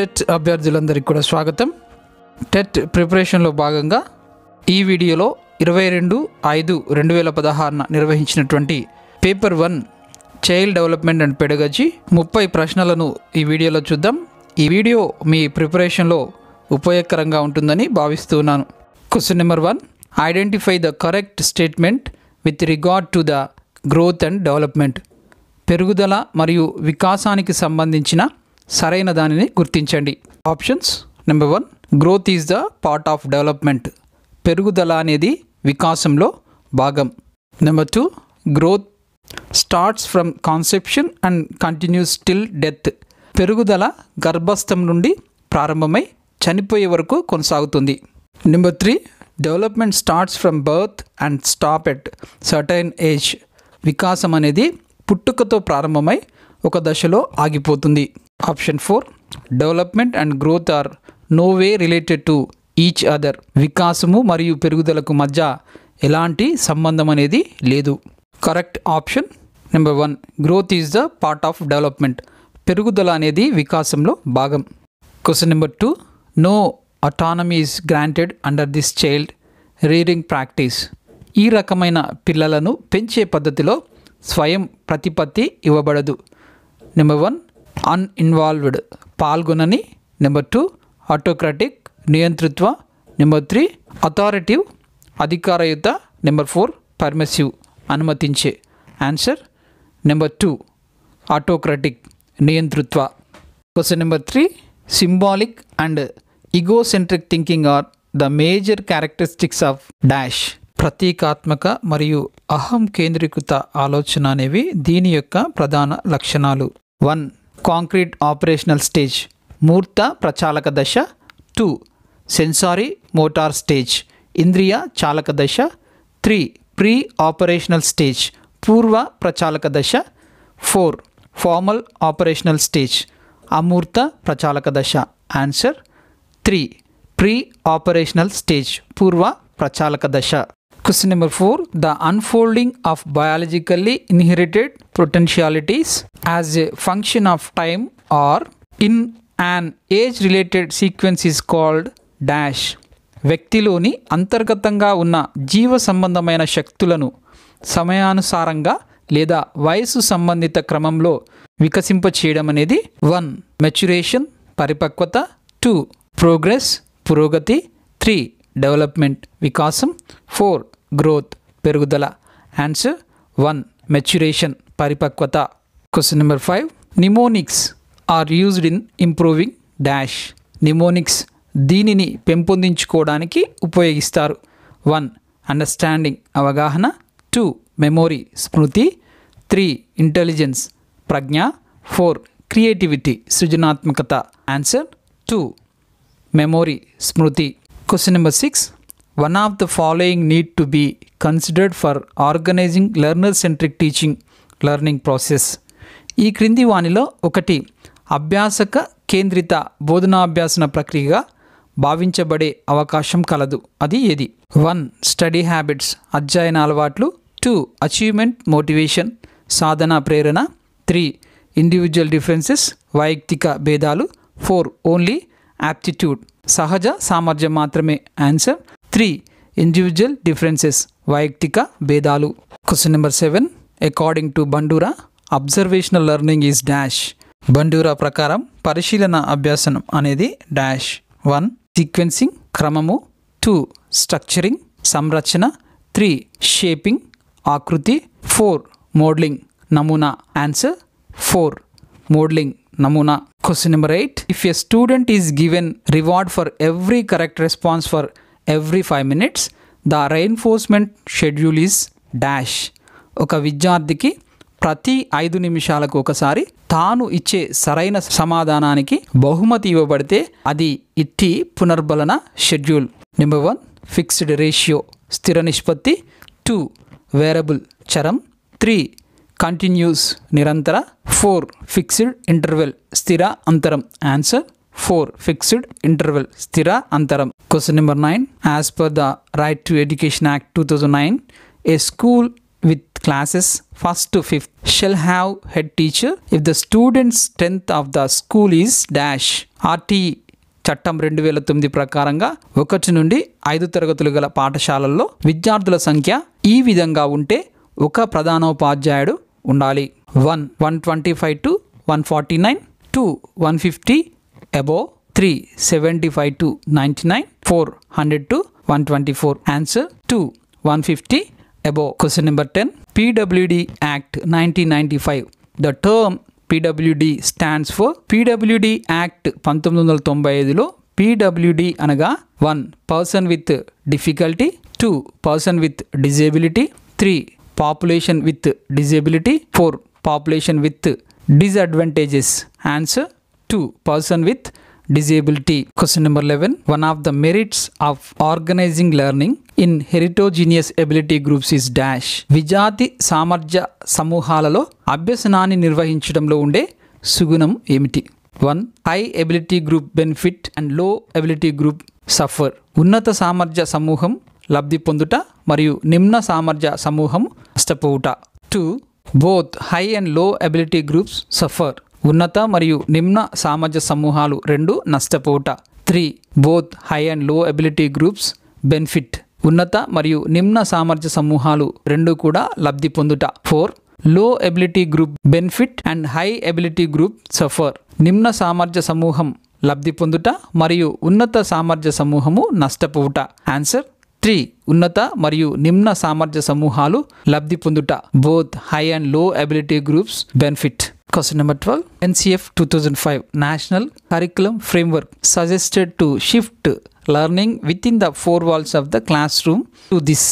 TET అభ్యర్థులందరికీ కూడా స్వాగతం. TET ప్రిపరేషన్లో భాగంగా ఈ వీడియోలో ఇరవై రెండు ఐదు రెండు వేల పదహారున నిర్వహించినటువంటి paper one child development and pedagogy ముప్పై ప్రశ్నలను ఈ వీడియోలో చూద్దాం. ఈ వీడియో మీ ప్రిపరేషన్లో ఉపయోగకరంగా ఉంటుందని భావిస్తున్నాను question number one identify the correct statement with regard to the growth and development. పెరుగుదల మరియు వికాసానికి సంబంధించిన సరైన దానిని గుర్తించండి. Options number one growth is the part of development పెరుగుదల అనేది వికాసంలో భాగం. Number two growth starts from conception and continues till death పెరుగుదల గర్భస్థం నుండి ప్రారంభమై చనిపోయే వరకు కొనసాగుతుంది. Number three development starts from birth and stop at certain age వికాసం అనేది పుట్టుకతో ప్రారంభమై ఒక దశలో ఆగిపోతుంది. Option four development and growth are no way related to each other వికాసము మరియు పెరుగుదలకు మధ్య ఎలాంటి సంబంధం అనేది లేదు. Correct option number one growth is the part of development పెరుగుదల అనేది వికాసంలో భాగం. Question number two no autonomy is granted under this child reading practice ఈ రకమైన పిల్లలను పెంచే పద్ధతిలో స్వయం ప్రతిపత్తి ఇవ్వబడదు. నెంబర్ వన్ అన్ఇన్వాల్వ్డ్ పాల్గొనని. నెంబర్ టూ ఆటోక్రాటిక్ నియంతృత్వ. నెంబర్ త్రీ అథారిటివ్ అధికారయుత. నెంబర్ ఫోర్ పర్మిసివ్ అనుమతించే. ఆన్సర్ నెంబర్ టూ ఆటోక్రాటిక్ నియంతృత్వ. Question number three symbolic and egocentric thinking are the major characteristics of dash ప్రతీకాత్మక మరియు అహం కేంద్రీకృత ఆలోచన అనేవి దీని యొక్క ప్రధాన లక్షణాలు. One concrete operational stage. మూర్త ప్రచాలక దశ టూ. Sensory motor stage. ఇంద్రియ చాలక దశ త్రీ. Pre operational stage. పూర్వ ప్రచాలక దశ ఫోర్. Formal operational stage. అమూర్త ప్రచాలక దశ. Answer three. Pre operational stage. పూర్వ ప్రచాలక దశ. Question number four the unfolding of biologically inherited potentialities as a function of time or in an age related sequence is called dash వ్యక్తిలోని అంతర్గతంగా ఉన్న జీవ సంబంధమైన శక్తులను సమయానుసారంగా లేదా వయసు సంబంధిత క్రమంలో వికసింప చేయడం అనేది వన్ మెచ్యురేషన్ పరిపక్వత. టూ ప్రోగ్రెస్ పురోగతి. త్రీ డెవలప్మెంట్ వికాసం. ఫోర్ గ్రోత్ పెరుగుదల. ఆన్సర్ వన్ మెచ్యురేషన్ పరిపక్వత. Question number five mnemonics are used in improving dash mnemonics దీనిని పెంపొందించుకోవడానికి ఉపయోగిస్తారు. వన్ అండర్స్టాండింగ్ అవగాహన. టూ మెమోరీ స్మృతి. త్రీ ఇంటెలిజెన్స్ ప్రజ్ఞ. ఫోర్ క్రియేటివిటీ సృజనాత్మకత. Answer two memory Smriti. Question number six one of the following need to be considered for organising learner centric teaching learning process ఈ క్రింది వానిలో ఒకటి అభ్యాసక కేంద్రిత బోధనాభ్యాసన ప్రక్రియగా భావించబడే అవకాశం కలదు. అది ఏది? వన్ స్టడీ హ్యాబిట్స్ అధ్యయన అలవాట్లు. టూ అచీవ్మెంట్ మోటివేషన్ సాధన ప్రేరణ. త్రీ ఇండివిజువల్ డిఫరెన్సెస్ వైయక్తిక భేదాలు. ఫోర్ ఓన్లీ యాప్టిట్యూడ్ సహజ సామర్థ్యం మాత్రమే. ఆన్సర్ త్రీ ఇండివిజువల్ డిఫరెన్సెస్ వైయక్తిక భేదాలు question number seven according to Bandura observational learning is dash Bandura ప్రకారం పరిశీలన అభ్యాసనం అనేది డాష్ వన్ సీక్వెన్సింగ్ క్రమము టూ స్ట్రక్చరింగ్ సంరచన త్రీ షేపింగ్ ఆకృతి ఫోర్ మోడలింగ్ నమూనా ఆన్సర్ ఫోర్ మోడలింగ్ నమూనా question number eight if a student is given reward for every correct response for every five minutes the reinforcement schedule is dash ఒక విద్యార్థికి ప్రతి ఐదు నిమిషాలకు ఒకసారి తాను ఇచ్చే సరైన సమాధానానికి బహుమతి ఇవ్వబడితే అది ఇట్టి పునర్బలన schedule number one fixed ratio స్థిర నిష్పత్తి. టూ వేరబుల్ చరం. త్రీ కంటిన్యూస్ నిరంతర. ఫోర్ ఫిక్స్డ్ ఇంటర్వెల్ స్థిర అంతరం. ఆన్సర్ ఫోర్ ఫిక్స్డ్ ఇంటర్వెల్ స్థిర అంతరం. Question number nine as per the right to education act two thousand nine a school with classes 1st to 5th shall have head teacher if the students strength of the school is dash. RT చట్టం రెండు వేల తొమ్మిది ప్రకారంగా ఒకటి నుండి ఐదు తరగతులు గల పాఠశాలల్లో విద్యార్థుల సంఖ్య ఈ విధంగా ఉంటే ఒక ప్రధానోపాధ్యాయుడు ఉండాలి. One one twenty five to one forty nine two one fifty above three seventy five to ninety nine four hundred to one twenty four answer two one fifty above question number ten PWD act nineteen ninety five the term PWD stands for PWD act పంతొమ్మిది వందల తొంభై ఐదులో PWD అనగా one person with difficulty two person with disability three population with disability four population with disadvantages answer two person with disability. Question number 11 one of the merits of organizing learning in heterogeneous ability groups is dash. విజాతి సామర్థ్య సమూహాలలో అభ్యసనాన్ని నిర్వహించడంలో ఉండే సుగుణం ఏమిటి one high ability group benefit and low ability group suffer ఉన్నత సామర్థ్య సమూహం లబ్ధి పొందుట మరియు నిమ్న సామర్థ్య సమూహం నష్టపోవుట two both high and low ability groups suffer ఉన్నత మరియు నిమ్న సామర్థ్య సమూహాలు రెండు నష్టపోవుట three both high and low ability groups benefit. ఉన్నత మరియు నిమ్న సామర్థ్య సమూహాలు రెండు కూడా లబ్ధి పొందుట. Four low ability group benefit and high ability group suffer. నిమ్న సామర్థ్య సమూహం లబ్ధి పొందుట మరియు ఉన్నత సామర్థ్య సమూహము నష్టపోవుట. ఆన్సర్ త్రీ ఉన్నత మరియు నిమ్న సామర్థ్య సమూహాలు లబ్ధి పొందుట. Both high and low ability groups benefit. Question number twelve NCF two thousand five national curriculum framework suggested to shift learning within the four walls of the classroom to this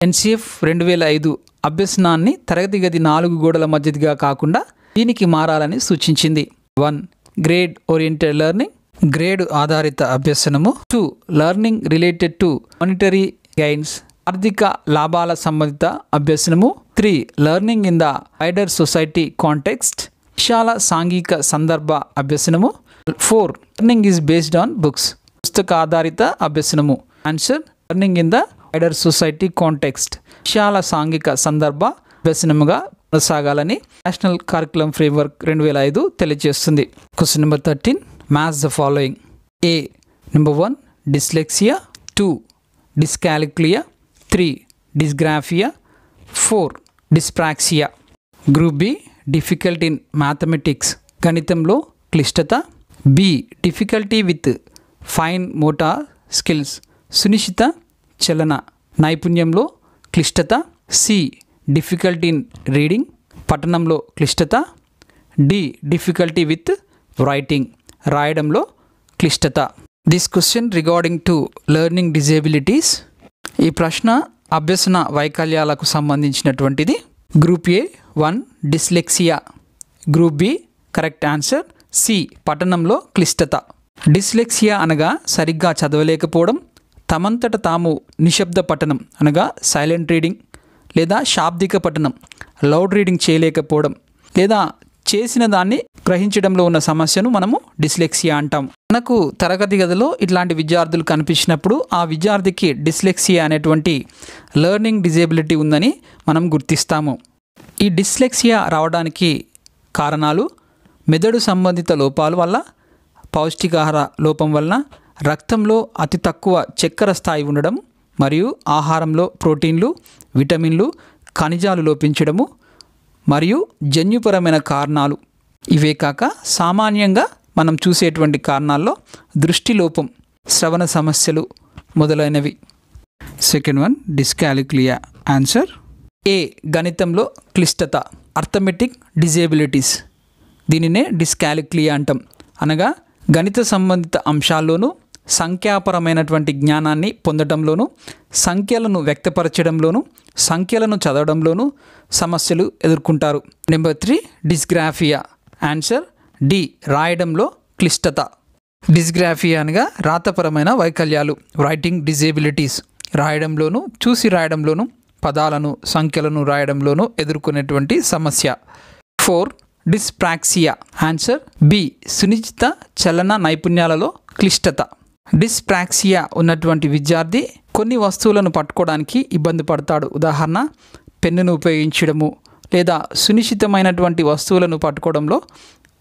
NCF రెండు వేల ఐదు అభ్యసనాన్ని తరగతి గది నాలుగు గోడల మధ్యదిగా కాకుండా దీనికి మారాలని సూచించింది. One grade oriented learning grade ఆధారిత అభ్యసనము. Two learning related to monetary gains ఆర్థిక లాభాల సంబంధిత అభ్యసనము. Three learning in the wider society context విశాల సాంఘిక సందర్భ అభ్యసనము. Four learning is based on books పుస్తక ఆధారిత అభ్యసనము. Answer learning in the wider society context విశాల సాంఘిక సందర్భ అభ్యసనముగా కొనసాగాలని నేషనల్ కరికులం ఫ్రేమ్వర్క్ రెండు వేల ఐదు తెలియజేస్తుంది. Question number thirteen match the following A number one dyslexia two dyscalculia three dysgraphia four dyspraxia group B difficult in mathematics గణితంలో క్లిష్టత. B difficulty with fine motor skills సునిశ్చిత చలన నైపుణ్యంలో క్లిష్టత. సి డిఫికల్టీ ఇన్ రీడింగ్ పఠనంలో క్లిష్టత. D difficulty with writing రాయడంలో క్లిష్టత. This question regarding to learning disabilities ఈ ప్రశ్న అభ్యసన వైకల్యాలకు సంబంధించినటువంటిది. Group A one dyslexia. Group B correct answer C పఠనంలో క్లిష్టత. డిస్లెక్సియా అనగా సరిగ్గా చదవలేకపోవడం తమంతట తాము నిశ్శబ్ద పఠనం అనగా సైలెంట్ రీడింగ్ లేదా శాబ్దిక పఠనం లౌడ్ రీడింగ్ చేయలేకపోవడం లేదా చేసిన దాన్ని గ్రహించడంలో ఉన్న సమస్యను మనము డిస్లెక్సియా అంటాం. మనకు తరగతి గదిలో ఇట్లాంటి విద్యార్థులు కనిపించినప్పుడు ఆ విద్యార్థికి డిస్లెక్సియా అనేటువంటి లెర్నింగ్ డిజేబిలిటీ ఉందని మనం గుర్తిస్తాము. ఈ డిస్లెక్సియా రావడానికి కారణాలు మెదడు సంబంధిత లోపాల వల్ల పౌష్టికాహార లోపం వలన రక్తంలో అతి తక్కువ చక్కెర స్థాయి ఉండడం మరియు ఆహారంలో ప్రోటీన్లు విటమిన్లు ఖనిజాలు లోపించడము మరియు జన్యుపరమైన కారణాలు. ఇవే కాక సామాన్యంగా మనం చూసేటువంటి కారణాల్లో దృష్టి లోపం శ్రవణ సమస్యలు మొదలైనవి. Second one dyscalculia. Answer? A గణితంలో క్లిష్టత? అర్థమెటిక్ డిజేబిలిటీస్ దీనినే డిస్కాలిక్లియా అంటాం. అనగా గణిత సంబంధిత అంశాల్లోనూ సంఖ్యాపరమైనటువంటి జ్ఞానాన్ని పొందడంలోనూ సంఖ్యలను వ్యక్తపరచడంలోనూ సంఖ్యలను చదవడంలోనూ సమస్యలు ఎదుర్కొంటారు. Number three dysgraphia answer D రాయడంలో క్లిష్టత. డిస్గ్రాఫియా అనగా రాతపరమైన వైకల్యాలు. రైటింగ్ డిజేబిలిటీస్ రాయడంలోనూ చూసి రాయడంలోనూ పదాలను సంఖ్యలను రాయడంలోనూ ఎదుర్కొనేటువంటి సమస్య. Four dyspraxia. ఆన్సర్ బి సునిశ్చిత చలన నైపుణ్యాలలో క్లిష్టత. డిస్ప్రాక్సియా ఉన్నటువంటి విద్యార్థి కొన్ని వస్తువులను పట్టుకోవడానికి ఇబ్బంది పడతాడు. ఉదాహరణ పెన్నును ఉపయోగించడము లేదా సునిశ్చితమైనటువంటి వస్తువులను పట్టుకోవడంలో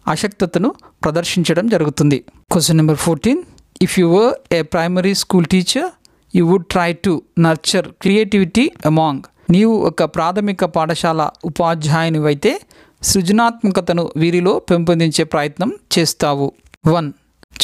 అశక్తతను ప్రదర్శించడం జరుగుతుంది. Question number fourteen if you were a primary school teacher you would try to nurture creativity among నీవు ఒక ప్రాథమిక పాఠశాల ఉపాధ్యాయునివైతే సృజనాత్మకతను వీరిలో పెంపొందించే ప్రయత్నం చేస్తావు. One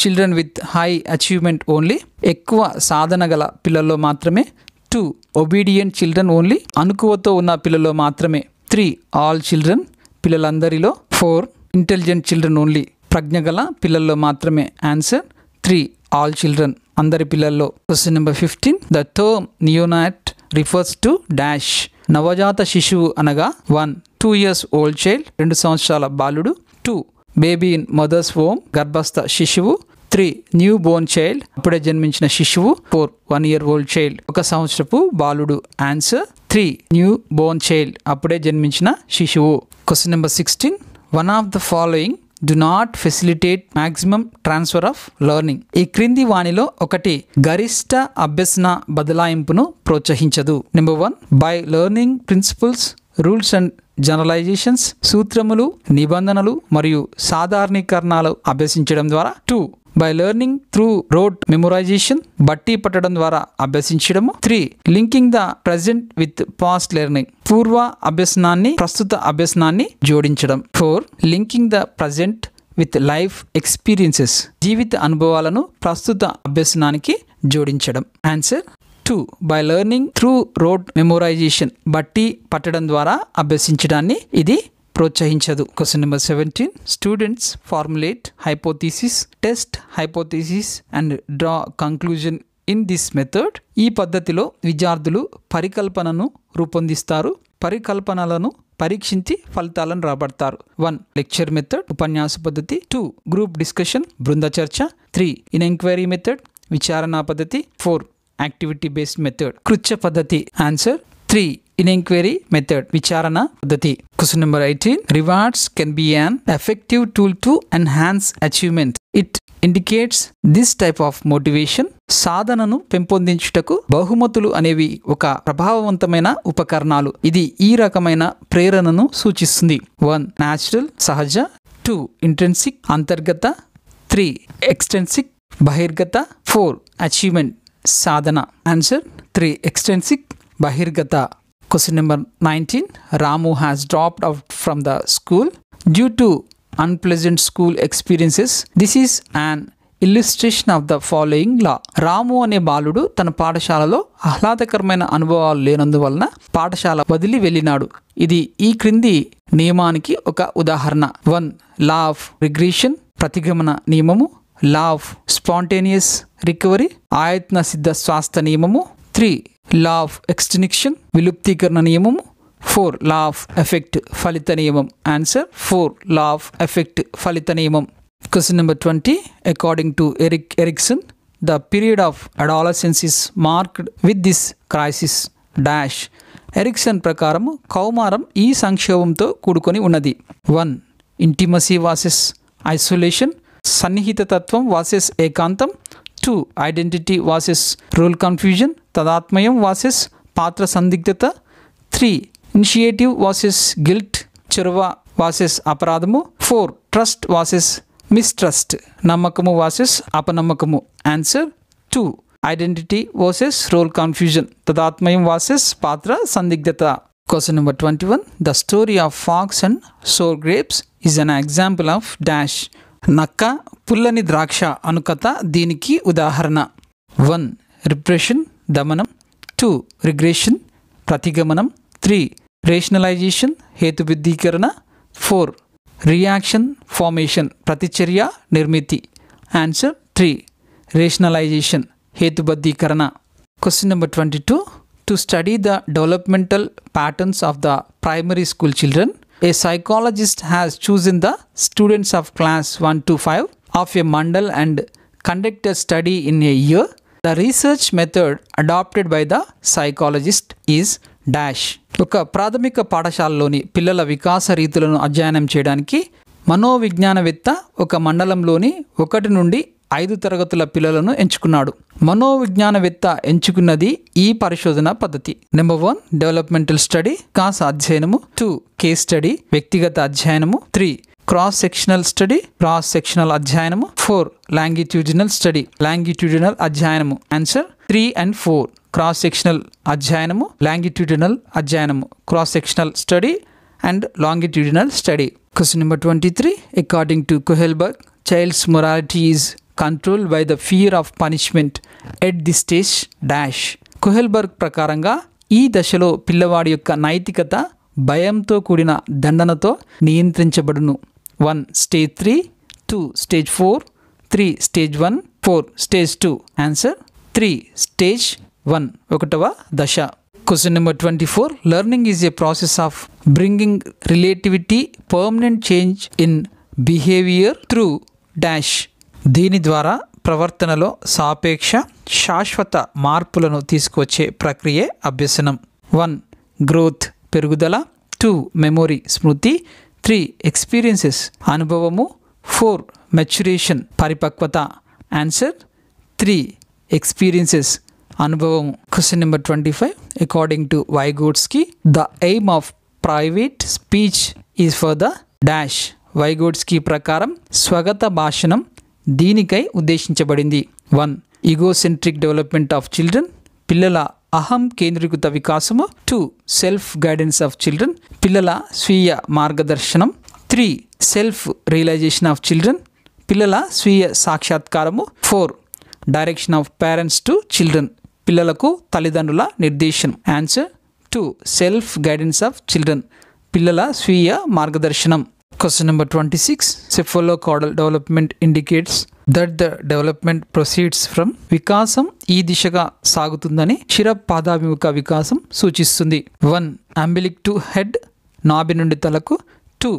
children with high achievement only ఎక్కువ సాధన గల పిల్లల్లో మాత్రమే. టూ ఒబీడియంట్ చిల్డ్రన్ ఓన్లీ అనుకువతో ఉన్న పిల్లల్లో మాత్రమే. త్రీ ఆల్ చిల్డ్రన్ పిల్లలందరిలో. ఫోర్ ఇంటెలిజెంట్ చిల్డ్రన్ ఓన్లీ ప్రజ్ఞ గల పిల్లల్లో మాత్రమే. ఆన్సర్ త్రీ ఆల్ చిల్డ్రన్ అందరి పిల్లల్లో. Question number fifteen. The term neonate refers to dash. నవజాత శిశువు అనగా one two years old child రెండు సంవత్సరాల బాలుడు. Two baby in mother's home గర్భస్థ శిశువు. త్రీ న్యూ బోర్న్ చైల్డ్ అప్పుడే జన్మించిన శిశువు. Four one year old child ఒక సంవత్సరపు బాలుడు. Answer three new born child అప్పుడే జన్మించిన శిశువు. Question number sixteen. One of the following do not facilitate maximum transfer of learning ఈ క్రింది వాణిలో ఒకటి గరిష్ట అభ్యసన బదలాయింపును ప్రోత్సహించదు. Number one by learning principles rules and generalisations సూత్రములు నిబంధనలు మరియు సాధారణీకరణాలు అభ్యసించడం ద్వారా. Two by learning through rote memorisation బట్టి పట్టడం ద్వారా అభ్యసించడము. Three linking the present with past learning పూర్వ అభ్యసనాన్ని ప్రస్తుత అభ్యసనాన్ని జోడించడం. Four linking the present with life experiences జీవిత అనుభవాలను ప్రస్తుత అభ్యసనానికి జోడించడం. Answer two by learning through rote memorisation బట్టి పట్టడం ద్వారా అభ్యసించడాన్ని ఇది ప్రోత్సహించదు. Question number seventeen students formulate hypothesis test hypothesis and draw conclusion in this method ఈ పద్ధతిలో విద్యార్థులు పరికల్పనను రూపొందిస్తారు. పరికల్పనలను పరీక్షించి ఫలితాలను రాబడతారు. వన్ లెక్చర్ మెథడ్ ఉపన్యాస పద్ధతి. టూ గ్రూప్ డిస్కషన్ బృంద చర్చ. త్రీ ఇన్ ఎంక్వైరీ మెథడ్ విచారణ పద్ధతి. ఫోర్ యాక్టివిటీ బేస్డ్ మెథడ్ కృత్య పద్ధతి. Answer three in enquiry method విచారణ పద్ధతి question number eighteen rewards can be an effective tool to enhance achievement it indicates this type of motivation సాధనను పెంపొందించుటకు బహుమతులు అనేవి ఒక ప్రభావవంతమైన ఉపకరణాలు ఇది ఈ రకమైన ప్రేరణను సూచిస్తుంది వన్ న్యాచురల్ సహజ టూ ఇంటెన్సిక్ అంతర్గత త్రీ ఎక్స్టెన్సిక్ బహిర్గత ఫోర్ అచీవ్మెంట్ సాధన answer three extrinsic బహిర్గత question number nineteen Ramu has dropped out from the school due to unpleasant school experiences this is an illustration of the following law Ramu అనే బాలుడు తన పాఠశాలలో ఆహ్లాదకరమైన అనుభవాలు లేనందువలన పాఠశాల వదిలి వెళ్ళినాడు. ఇది ఈ క్రింది నియమానికి ఒక ఉదాహరణ. వన్ లా ఆఫ్ రిగ్రెషన్ ప్రతిగమన నియమము. లా ఆఫ్ స్పాంటేనియస్ రికవరీ ఆయత్న సిద్ధ స్వాస్థ నియమము. త్రీ లా ఆఫ్ ఎక్స్టినిక్షన్ విలుప్తీకరణ నియమము ఫోర్ లా ఆఫ్ ఎఫెక్ట్ ఫలిత నియమం. Answer four law of effect ఫలిత నియమం. Question number twenty according to Erik Erikson the period of adolescence is marked with this crisis dash Erikson ప్రకారము కౌమారం ఈ సంక్షోభంతో కూడుకొని ఉన్నది. వన్ ఇంటిమసీ వాసెస్ ఐసోలేషన్ సన్నిహిత తత్వం వాసెస్ ఏకాంతం. Two identity versus role confusion తదాత్మయం versus పాత్ర సందిగ్ధత. త్రీ ఇనిషియేటివ్ వాసెస్ గిల్ట్ చొరవ వాసెస్ అపరాధము. ఫోర్ ట్రస్ట్ వాసెస్ మిస్ట్రస్ట్ నమ్మకము versus అపనమ్మకము. Answer two identity versus role confusion తదాత్మయం versus పాత్ర సందిగ్ధత. Question number twenty one the story of fox and sour grapes is an example of dash. నక్క పుల్లని ద్రాక్ష అనుకథ దీనికి ఉదాహరణ. వన్ రిప్రెషన్ దమనం టూ రిగ్రెషన్ ప్రతిగమనం త్రీ రేషనలైజేషన్ హేతుబుద్ధీకరణ ఫోర్ రియాక్షన్ ఫార్మేషన్ ప్రతిచర్య నిర్మితి answer three rationalisation హేతుబద్ధీకరణ question number twenty two to study the developmental patterns of the primary school children A psychologist has chosen the students of class 1 to 5 of a mandal and conducted study in a year. The research method adopted by the psychologist is dash ఒక ప్రాథమిక పాఠశాలలోని పిల్లల వికాస రీతులను అధ్యయనం చేయడానికి మనోవిజ్ఞానవేత్త ఒక మండలంలోని ఒకటి నుండి ఐదు తరగతుల పిల్లలను ఎంచుకున్నాడు. మనోవిజ్ఞానవేత్త ఎంచుకున్నది ఈ పరిశోధన పద్ధతి. నెంబర్ వన్ డెవలప్మెంటల్ స్టడీ కాస అధ్యయనము. టూ కేస్ స్టడీ వ్యక్తిగత అధ్యయనము. Three cross sectional study cross sectional అధ్యయనము ఫోర్ లాంగిట్యూడినల్ స్టడీ లాంగిట్యూడినల్ అధ్యయనము. Answer three and four cross sectional అధ్యయనము లాంగిట్యూడినల్ అధ్యయనము. Cross sectional study and longitudinal study question number twenty three according to Kohlberg child's morality is control by the fear of punishment at the stage dash Kohlberg ప్రకారంగా ఈ దశలో పిల్లవాడి యొక్క నైతికత భయంతో కూడిన దండనతో నియంత్రించబడును. One stage three two stage four three stage one four stage two. Answer three stage one ఒకటవ దశ. Question number twenty four learning is a process of bringing relativity permanent change in behaviour through dash దీని ద్వారా ప్రవర్తనలో సాపేక్ష శాశ్వత మార్పులను తీసుకువచ్చే ప్రక్రియే అభ్యసనం. వన్ గ్రోత్ పెరుగుదల. టూ మెమొరీ స్మృతి. Three experiences. అనుభవము ఫోర్ మెచ్యురేషన్ పరిపక్వత. Answer three experiences. అనుభవం. Question number twenty five according to Vygotsky the aim of private speech is for the dash Vygotsky ప్రకారం స్వగత భాషణం దీనికై ఉద్దేశించబడింది. One egocentric development of children పిల్లల అహం కేంద్రీకృత వికాసము. Two self guidance of children పిల్లల స్వీయ మార్గదర్శనం. Three self realisation of children పిల్లల స్వీయ సాక్షాత్కారము. Four direction of parents to children పిల్లలకు తల్లిదండ్రుల నిర్దేశం answer two self guidance of children పిల్లల స్వీయ మార్గదర్శనం. Question number twenty six development development indicates that the development proceeds from వికాసం ఈ దిశగా సాగుతుందని శిర పాదాభిముఖ వికాసం సూచిస్తుంది. వన్ అంబిలిక్ టు హెడ్ నాభి నుండి తలకు టూ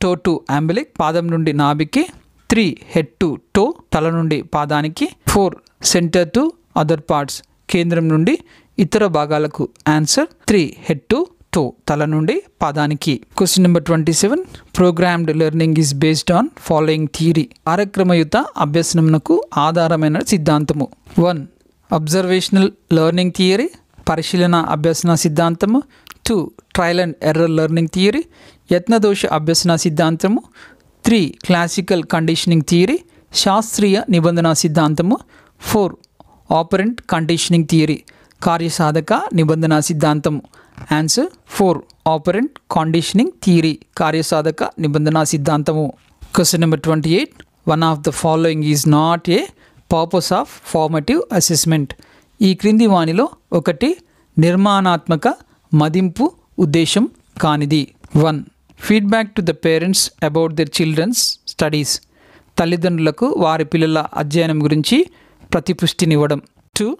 టో టు అంబిలిక్ పాదం నుండి నాభికి త్రీ హెడ్ టు టో తల నుండి పాదానికి four centre to other parts కేంద్రం నుండి ఇతర భాగాలకు answer three head to toe తల నుండి పాదానికి. Question number twenty seven programmed learning is based on following theory కార్యక్రమయుత అభ్యసనమునకు ఆధారమైన సిద్ధాంతము. వన్ అబ్జర్వేషనల్ లెర్నింగ్ థియరీ పరిశీలన అభ్యసన సిద్ధాంతము. Two trial and error learning theory యత్నదోష అభ్యసన సిద్ధాంతము. త్రీ క్లాసికల్ కండిషనింగ్ థియరీ శాస్త్రీయ నిబంధన సిద్ధాంతము. ఫోర్ ఆపరెంట్ కండిషనింగ్ థియరీ కార్యసాధక నిబంధన సిద్ధాంతము. Answer four operant conditioning theory కార్యసాధక నిబంధన సిద్ధాంతము question number twenty eight one of the following is not a purpose of formative assessment ఈ క్రింది వాణిలో ఒకటి నిర్మాణాత్మక మదింపు ఉద్దేశం కానిది. One feedback to the parents about their children's studies తల్లిదండ్రులకు వారి పిల్లల అధ్యయనం గురించి ప్రతిపుష్టినివ్వడం. Two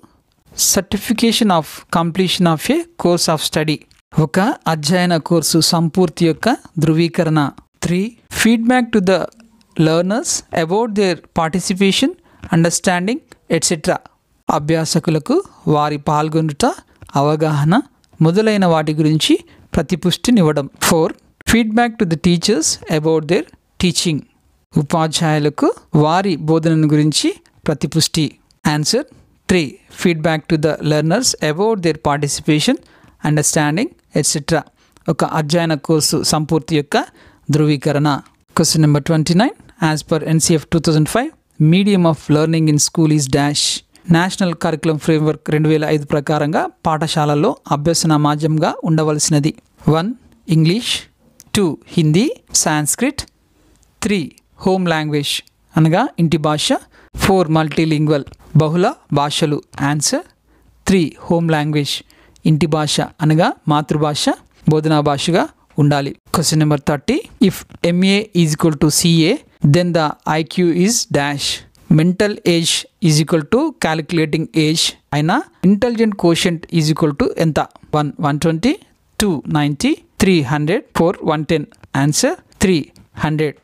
certification of completion of a course of study ఒక అధ్యయన కోర్సు సంపూర్తి యొక్క ధృవీకరణ. Three feedback to the learners about their participation understanding etcetera అభ్యాసకులకు వారి పాల్గొనుట అవగాహన మొదలైన వాటి గురించి ప్రతిపుష్టినివ్వడం. Four feedback to the teachers about their teaching ఉపాధ్యాయులకు వారి బోధనను గురించి ప్రతిపుష్టి. Answer three feedback to the learners about their participation understanding etcetera ఒక అధ్యయన కోర్సు సంపూర్తి యొక్క ధృవీకరణ. Question number twenty nine as per NCF two thousand five medium of learning in school is dash national curriculum framework రెండు వేల ఐదు ప్రకారంగా పాఠశాలల్లో అభ్యసన మాధ్యమంగా ఉండవలసినది. One English two Hindi Sanskrit three home language అనగా ఇంటి భాష. ఫోర్ మల్టీలింగ్వల్ బహుళ భాషలు. ఆన్సర్ త్రీ హోమ్ లాంగ్వేజ్ ఇంటి భాష అనగా మాతృభాష బోధనా భాషగా ఉండాలి. Question number thirty if MA is equal to CA then the IQ is dash mental age is equal to calculating age అయినా intelligent quotient is equal to ఎంత? One one twenty two ninety three hundred four one ten answer three hundred